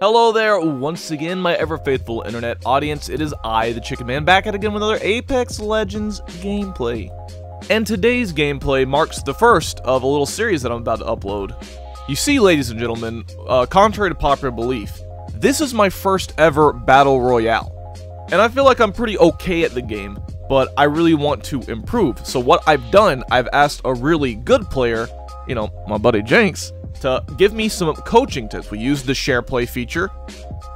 Hello there, once again, my ever faithful internet audience. It is I, the Chicken Man, back at again with another Apex Legends gameplay. And today's gameplay marks the first of a little series that I'm about to upload. You see, ladies and gentlemen, uh, contrary to popular belief, this is my first ever Battle Royale. And I feel like I'm pretty okay at the game, but I really want to improve. So what I've done, I've asked a really good player, you know, my buddy Jankz, to give me some coaching tips. We use the share play feature.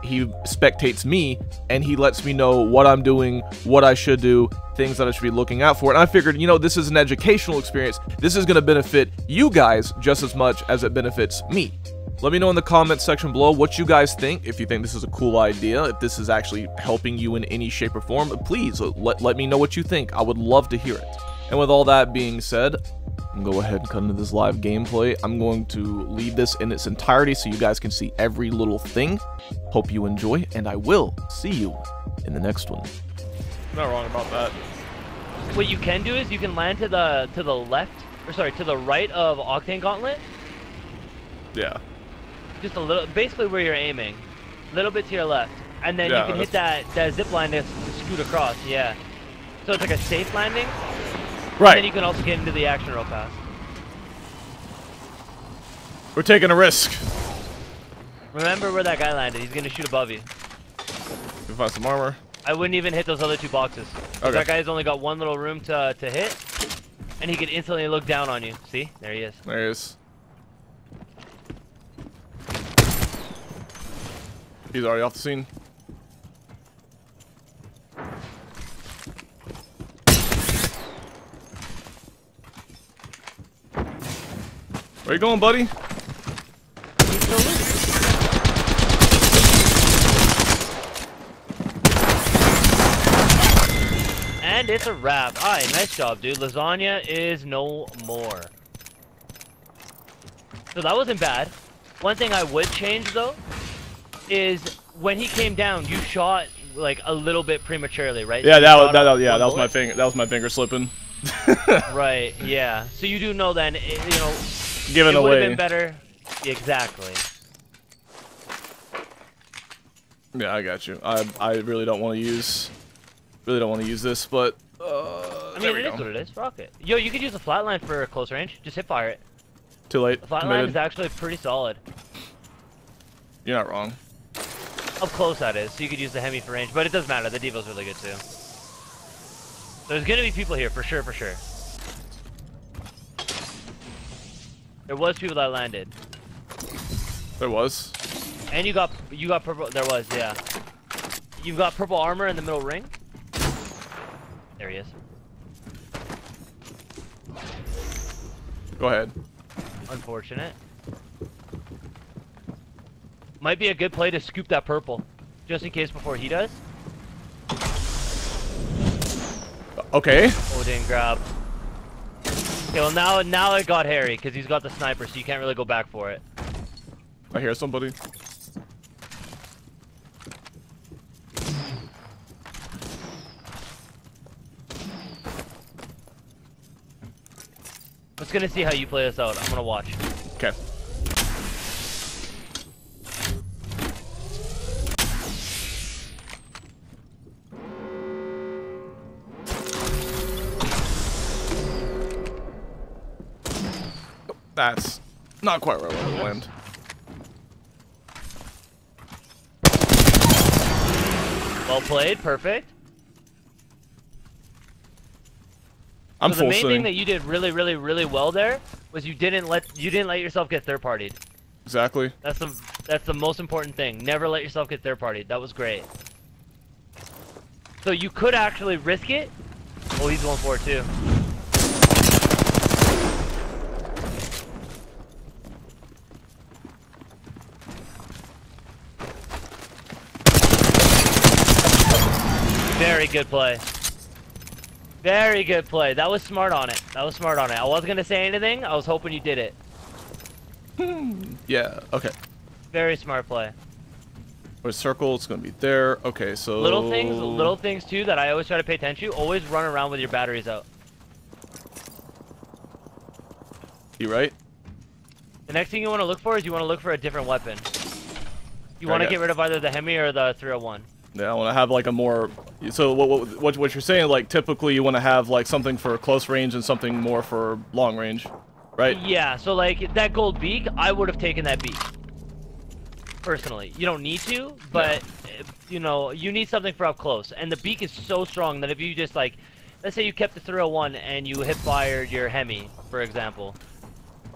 He spectates me and he lets me know what I'm doing, what I should do, things that I should be looking out for. And I figured, you know, this is an educational experience. This is going to benefit you guys just as much as it benefits me. Let me know in the comments section below what you guys think. If you think this is a cool idea, if this is actually helping you in any shape or form, please let, let me know what you think. I would love to hear it. And with all that being said, I'm go ahead and cut into this live gameplay. I'm going to leave this in its entirety so you guys can see every little thing. Hope you enjoy, and I will see you in the next one. Not wrong about that. What you can do is you can land to the to the left, or sorry, to the right of Octane Gauntlet. Yeah. Just a little, basically where you're aiming, a little bit to your left, and then Yeah, you can hit that that zip line to, to scoot across. Yeah. So it's like a safe landing. And then you can also get into the action real fast. We're taking a risk. Remember where that guy landed. He's gonna shoot above you. We find some armor. I wouldn't even hit those other two boxes. Okay. That guy's only got one little room to to hit, and he could instantly look down on you. See? There he is. There he is. He's already off the scene. Where you going, buddy? He's still loose. And it's a wrap. Alright, nice job, dude. Lasagna is no more. So that wasn't bad. One thing I would change, though, is when he came down, you shot, like, a little bit prematurely, right? Yeah, You that was that, that yeah, that was my finger. That was my finger slipping. Right, yeah. So you do know then, you know, Giving it away. It would have away. been better. Exactly. Yeah, I got you. I I really don't want to use, really don't want to use this, but uh, I there mean, we it is go. what it is. Rocket. Yo, you could use a flatline for close range. Just hip fire it. Too late. The flatline Committed. is actually pretty solid. You're not wrong. Up close, that is. So you could use the Hemi for range, but it doesn't matter. The Devo's really good too. There's gonna be people here for sure, for sure. There was people that landed, There was. and you got you got purple. There was, yeah. You've got purple armor in the middle ring. There he is. Go ahead. Unfortunate. Might be a good play to scoop that purple, just in case before he does. Okay. Oh, didn't grab. Okay, well now now it got hairy because he's got the sniper, so you can't really go back for it. I hear somebody. Let's gonna see how you play this out. I'm gonna watch. That's not quite where I wanted to land. Well played, perfect. I'm so the main thing that you did really, really, really well there was you didn't let you didn't let yourself get third partied. Exactly. That's the that's the most important thing. Never let yourself get third partied. That was great. So you could actually risk it. Oh, he's going for it too. Very good play. Very good play. That was smart on it. That was smart on it. I wasn't gonna say anything. I was hoping you did it. Yeah. Okay. Very smart play. Where's circle? It's gonna be there. Okay. So Little things, little things too that I always try to pay attention to. Always run around with your batteries out. You right? The next thing you want to look for is you want to look for a different weapon. You want to get rid of either the Hemi or the 301. Yeah, I want to have like a more. So what, what what you're saying? Like typically you want to have like something for close range and something more for long range, right? Yeah, so like that gold beak, I would have taken that beak. Personally, you don't need to, but uh, you know, you need something for up close. And the beak is so strong that if you just like, let's say you kept the 301 and you hip fired your Hemi, for example.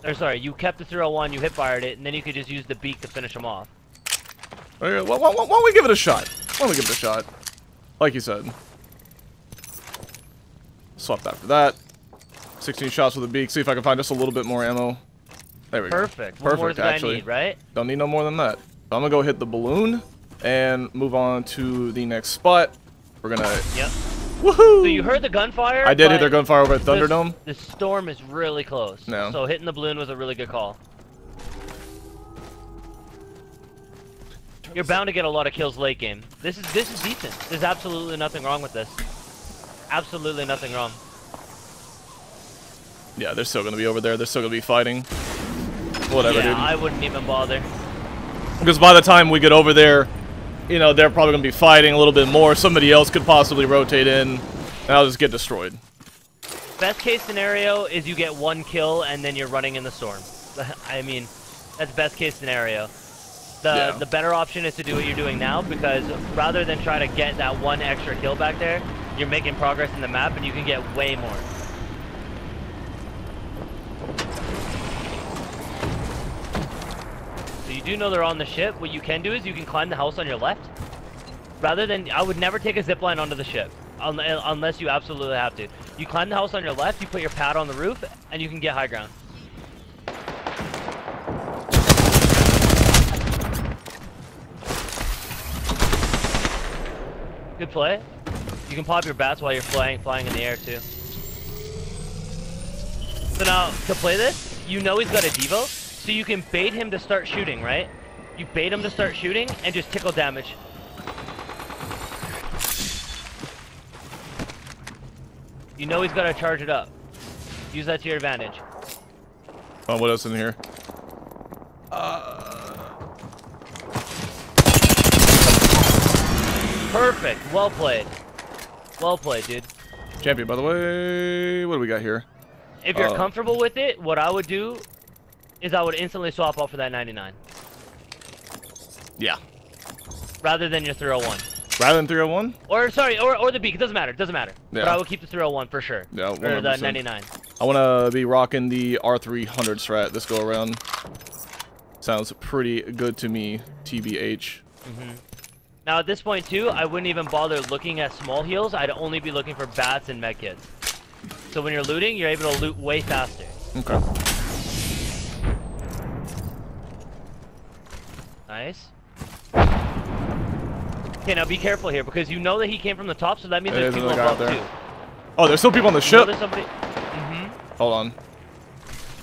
Or sorry, you kept the 301, you hip fired it, and then you could just use the beak to finish them off. Okay, why, why, why don't we give it a shot? Why don't we give it a shot? Like you said. Swap that for that. 16 shots with a beak. See if I can find just a little bit more ammo. There we Perfect. go. Does the actually. need, right? Don't need no more than that. So I'm gonna go hit the balloon and move on to the next spot. We're gonna. Yep. Woohoo! So you heard the gunfire. I did hit their gunfire over at Thunderdome. The storm is really close. No. So hitting the balloon was a really good call. You're bound to get a lot of kills late game. This is this is decent. There's absolutely nothing wrong with this. Absolutely nothing wrong. Yeah, they're still gonna be over there. They're still gonna be fighting. Whatever, yeah, dude. I wouldn't even bother. Because by the time we get over there, you know, they're probably to be fighting a little bit more. Somebody else could possibly rotate in, and I'll just get destroyed. Best case scenario is you get one kill and then you're running in the storm. I mean, that's best case scenario. The Yeah. the better option is to do what you're doing now because rather than try to get that one extra kill back there, you're making progress in the map and you can get way more. So you do know they're on the ship. What you can do is you can climb the house on your left. Rather than, I would never take a zip line onto the ship. un- Unless you absolutely have to. You climb the house on your left, you put your pad on the roof, and you can get high ground. Good play. You can pop your bats while you're flying, flying in the air too. So now, to play this, you know he's got a Devo, so you can bait him to start shooting, right? You bait him to start shooting, and just tickle damage. You know he's got to charge it up. Use that to your advantage. Oh, what else in here? Perfect. Well played. Well played, dude. Champion, by the way. What do we got here? If you're Uh, comfortable with it, what I would do is I would instantly swap out for that 99. Yeah. Rather than your 301. Rather than 301? Or, sorry, or, or the beak. It doesn't matter. It doesn't matter. Yeah. But I would keep the 301 for sure. Yeah, Or the 99. I want to be rocking the R300 strat this go around. Sounds pretty good to me, TBH. Now at this point too, I wouldn't even bother looking at small heals. I'd only be looking for bats and medkits. So when you're looting, you're able to loot way faster. Okay. Nice. Okay, now be careful here because you know that he came from the top, so that means There there's people above up there. too. Oh, there's still people on the You know ship. there's somebody. Mm-hmm. Hold on.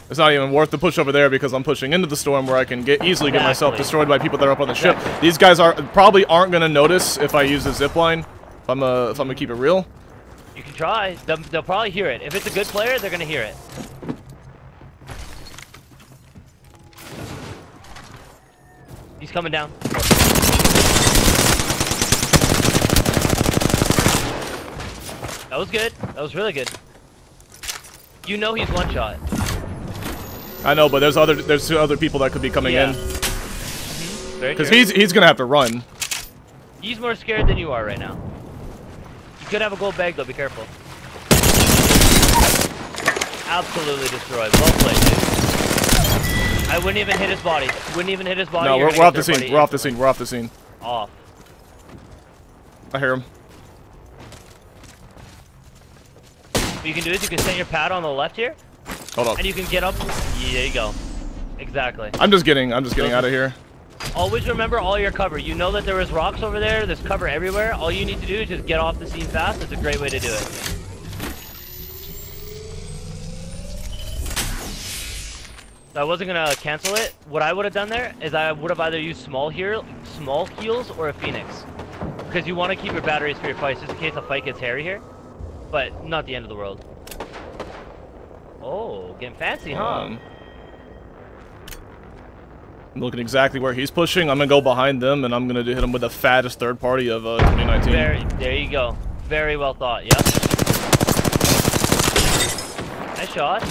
It's not even worth the push over there because I'm pushing into the storm where I can get easily get myself destroyed by people that are up on the ship. These guys are probably aren't gonna notice if I use the zip line. If I'm uh, if I'm gonna keep it real. You can try. They'll, they'll probably hear it. If it's a good player, they're gonna hear it. He's coming down. That was good. That was really good. You know he's one shot. I know, but there's other there's two other people that could be coming Yeah. Mm-hmm. in because he's he's gonna have to run. He's more scared than you are right now. You could have a gold bag though, be careful. Absolutely destroyed. Well played, dude. I wouldn't even hit his body. Wouldn't even hit his body. No, we're, we're off the scene. We're off the scene. We're off the scene. Off. I hear him. What you can do is you can set your pad on the left here, Hold up. and you can get up. Yeah, there you go. Exactly. I'm just getting I'm just getting out of here. Always remember all your cover. You know that there was rocks over there. There's cover everywhere. All you need to do is just get off the scene fast. It's a great way to do it. So I wasn't gonna cancel it. What I would have done there is I would have either used small heal, small heals, or a phoenix, because you want to keep your batteries for your fights just in case a fight gets hairy here. But not the end of the world. Oh, getting fancy, huh? Um, I'm looking exactly where he's pushing. I'm gonna go behind them, and I'm gonna hit him with the fattest third party of uh, 2019. Very, there you go. Very well thought. Yep. Nice shot.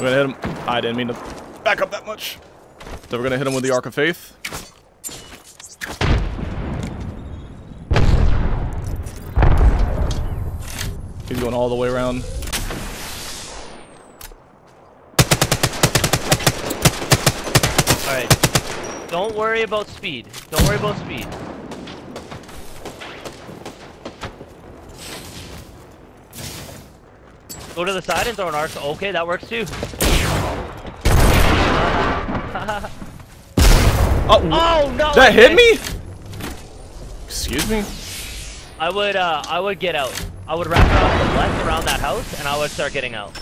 We're gonna hit him. I didn't mean to back up that much. So we're gonna hit him with the Arc of Faith. He's going all the way around. Alright. Don't worry about speed. Don't worry about speed. Go to the side and throw an arc. Okay, that works too. Oh, Oh no! that hit me? Excuse me? I would uh I would get out. I would wrap around the left around that house and I would start getting out.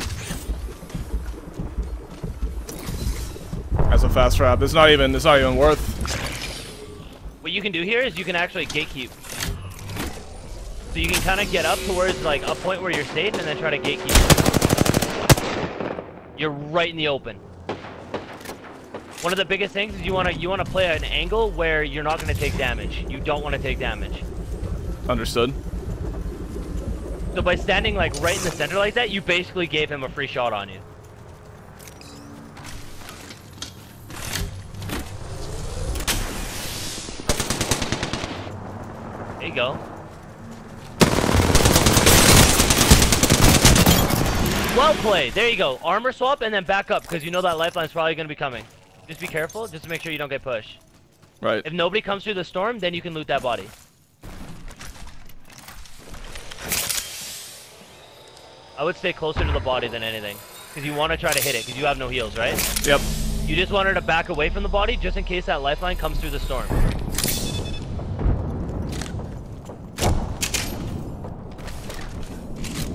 That's a fast trap. It's not even. It's not even worth. What you can do here is you can actually gatekeep. So you can kind of get up towards like a point where you're safe and then try to gatekeep. You're right in the open. One of the biggest things is you want to you want to play at an angle where you're not going to take damage. You don't want to take damage. Understood. So by standing like right in the center like that, you basically gave him a free shot on you. Go. Well played. There you go. Armor swap and then back up because you know that lifeline's probably going to be coming. Just be careful, just to make sure you don't get pushed. Right. If nobody comes through the storm, then you can loot that body. I would stay closer to the body than anything. Because you want to try to hit it, because you have no heals, right? Yep. You just want her to back away from the body, just in case that lifeline comes through the storm.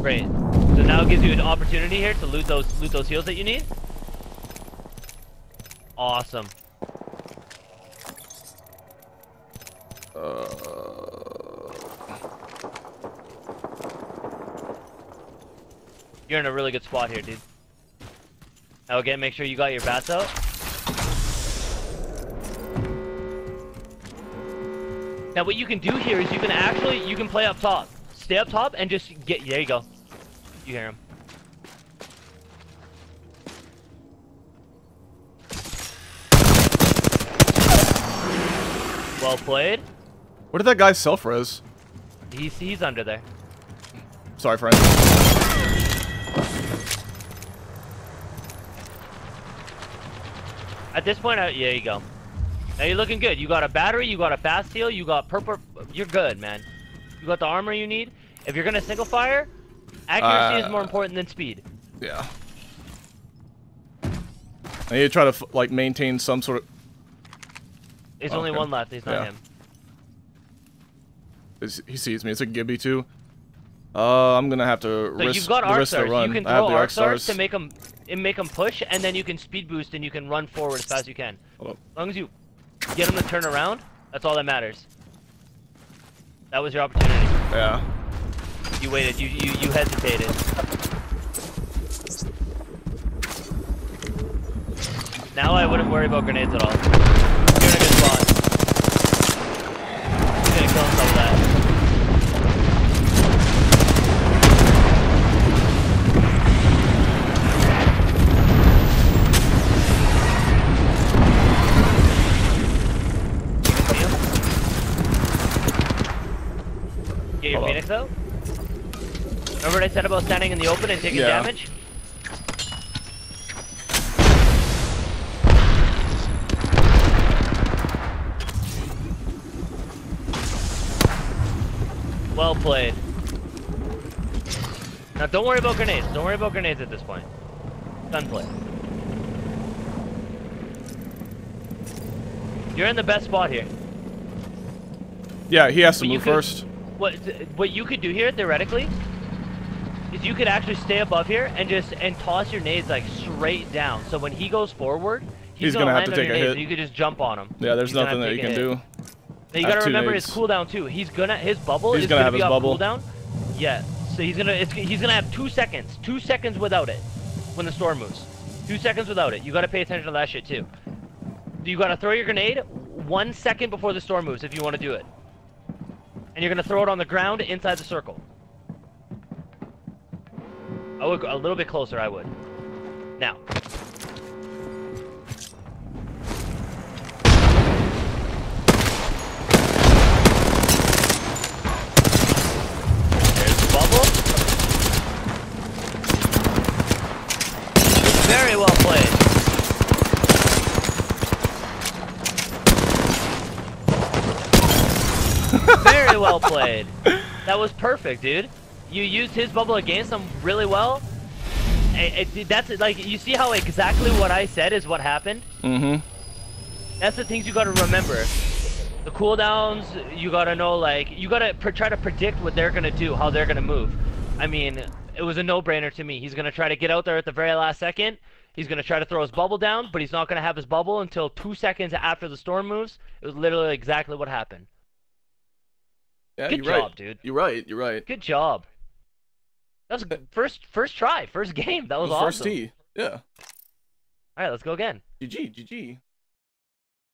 Great. So now it gives you an opportunity here to loot those loot those heals that you need. Awesome. You're in a really good spot here, dude. Now again, make sure you got your bats out. Now what you can do here is you can actually, you can play up top. Stay up top and just get, there you go. You hear him. Well played. Where did that guy self-res? He's, he's under there. Sorry, friend. At this point, I, yeah, you go. Now you're looking good. You got a battery, you got a fast heal, you got purple. You're good, man. You got the armor you need. If you're gonna single fire, accuracy is more Uh, important than speed. Yeah. I need to try to like maintain some sort of. There's only okay. one left. He's not Yeah. him. is- He sees me. It's a Gibby too. Uh, I'm gonna have to So risk, you've got the arc risk the stars. run. You can I have throw arc arc stars stars. to make them, and make them push, and then you can speed boost and you can run forward as fast as you can. As long as you get them to turn around, that's all that matters. That was your opportunity. Yeah. You waited. You you you hesitated. Now I wouldn't worry about grenades at all. You're in a good spot. He's gonna kill himself with that. Get your Hold on. phoenix out. Remember what I about standing in the open and taking Yeah. damage? Well played. Now don't worry about grenades. Don't worry about grenades at this point. Gunplay. You're in the best spot here. Yeah, he has to But move could- first. What what you could do here theoretically is you could actually stay above here and just and toss your nades like straight down. So when he goes forward, he's, He's gonna have land to take a hit. You could just jump on him. Yeah, there's He's nothing that you can a do. Now you gotta remember his cooldown too. He's gonna his bubble He's is gonna gonna, have be his bubble. cooldown. Yeah, so he's gonna it's, he's gonna have two seconds, two seconds without it when the storm moves. Two seconds without it. You gotta pay attention to that shit too. You gotta throw your grenade one second before the storm moves if you want to do it. And you're gonna throw it on the ground inside the circle. I would go a little bit closer. I would. Now. There's the bubble. Very well played. Very well played. That was perfect, dude. You used his bubble against him really well. It, it- that's like you see how exactly what I said is what happened. Mm-hmm. That's the things you gotta remember. The cooldowns, you gotta know like you gotta pr- try to predict what they're gonna do, how they're gonna move. I mean, it was a no-brainer to me. He's gonna try to get out there at the very last second. He's gonna try to throw his bubble down, but he's not gonna have his bubble until two seconds after the storm moves. It was literally exactly what happened. Yeah, Good you're job, right. dude. You're right. You're right. Good job. That was good- first first try, first game. That was The awesome. First tee. Yeah. All right, let's go again. GG. GG.